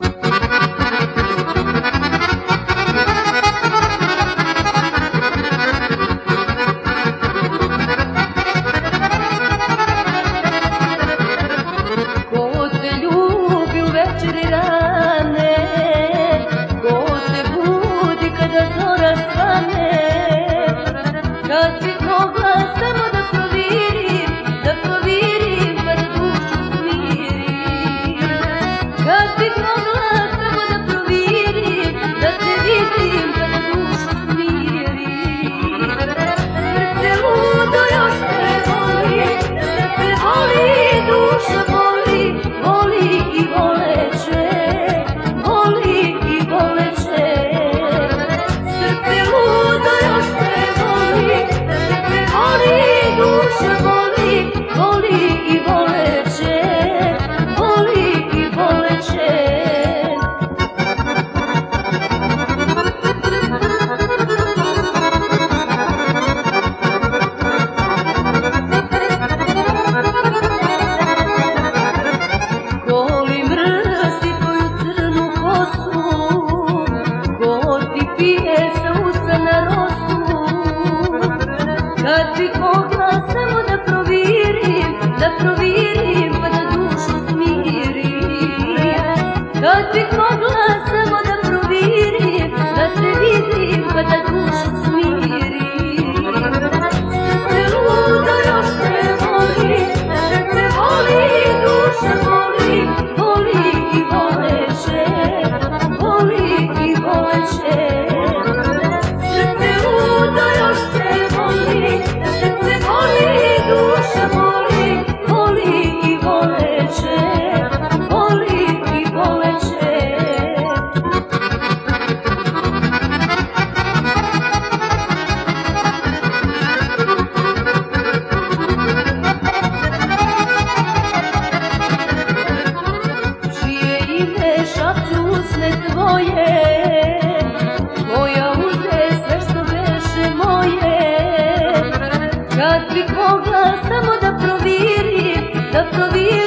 Thank you. حبيبنا ناس من Mexico. samo da proviri, da proviri